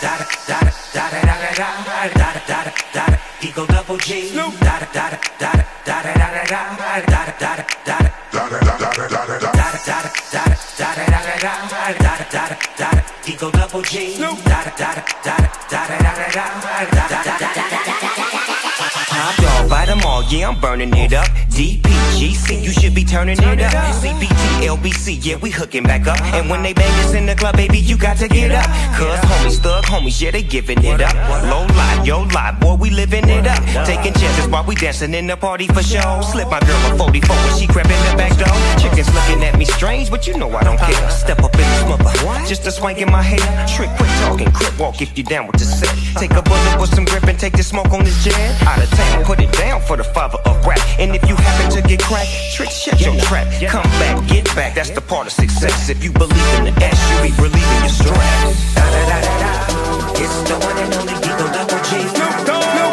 da da da da da da da da da da da da Eagle double G da da da da da da da da da da da da da da da Eagle double G yeah, I'm burning it up. DPGC, you should be turning it up. CPT, LBC, yeah, we hooking back up. And when they bang us in the club, baby, you got to get up. Cause homies, thug homies, yeah, they giving it up. Low life, yo life, boy, we living it up. Taking chances while we dancing in the party for show. Slip my girl a 44 when she crept in the back door. Chickens looking at me strange, but you know I don't care. Step up in the just a swank in my hair. Trick, quit talking, crip walk if you down with the set. Take a bullet with some grip and take the smoke on this jet. Out of town, put it down for the father of rap. And if you happen to get cracked, trick, shut your trap. Come back, get back, that's the part of success. If you believe in the S, you be relieving your stress. Da da da da da, it's the one and only Eagle Double G. Snoop Dogg.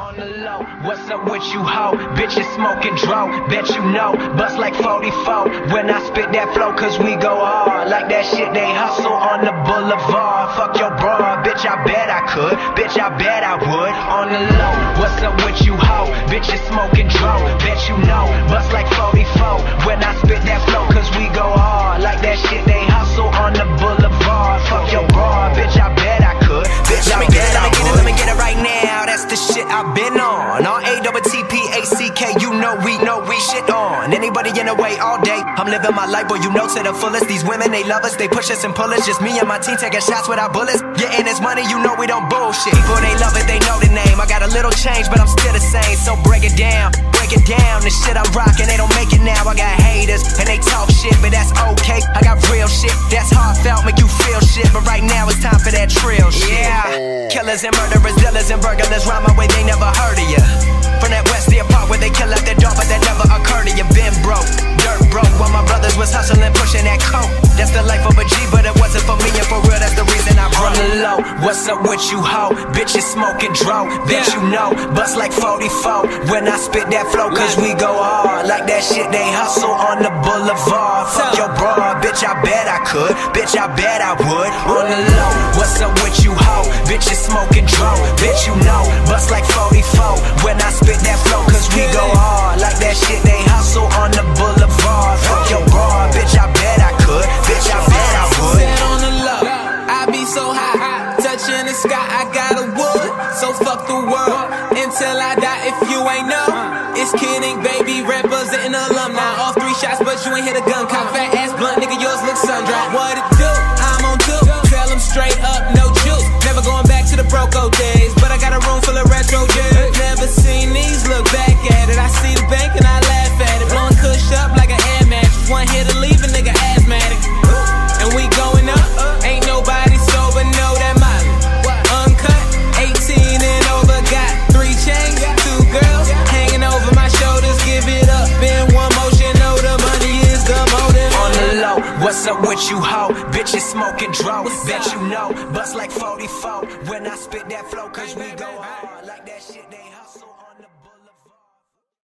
On the low, what's up with you, ho? Bitches smoking dro, bet you know. Bust like 44 when I spit that flow, cause we go hard. Like that shit they hustle on the boulevard. Fuck your bra, bitch, I bet I could. Bitch, I bet I would. On the low, what's up with you, ho? Bitches smoking dro, bet you know. Bust like T P A C K, you know we know we shit on. Anybody in the way all day, I'm living my life, boy, you know to the fullest. These women, they love us, they push us and pull us. Just me and my team taking shots without bullets. Getting this money, you know we don't bullshit. People, they love it, they know the name. I got a little change, but I'm still the same. So break it down, break it down. The shit I'm rocking, they don't make it now. I got haters, and they talk shit, but that's okay. I got real shit, that's heartfelt, make you feel shit. But right now it's time for that trill shit. Yeah. Killers and murderers, dealers and burglars rhyme my way, they never heard of ya. From that Westia part where they kill at their door, but that never occurred to you. Been broke, dirt broke, while my brothers was hustling, pushing that coke. That's the life of a G, but it wasn't for me, and for real, that's the reason I broke. On the low, what's up with you, ho? Bitches smoking dro, bet you know. Bust like 44 when I spit that flow, cause we go hard. Like that shit they hustle on the boulevard. Fuck your bra, bitch, I bet I could. Bitch, I bet I would. On the low, what's up with you, ho? Bitches smoking dro, bitch, you know. So high, touching the sky. I got a wood, so fuck the world until I die. If you ain't know, it's kidding, baby, representing alumni. all three shots, but you ain't hit a gun. Cop fat What's up with you, hoe? Bitches smoking dro. Bet you know. Bust like 44 when I spit that flow, cause we go hard like that shit.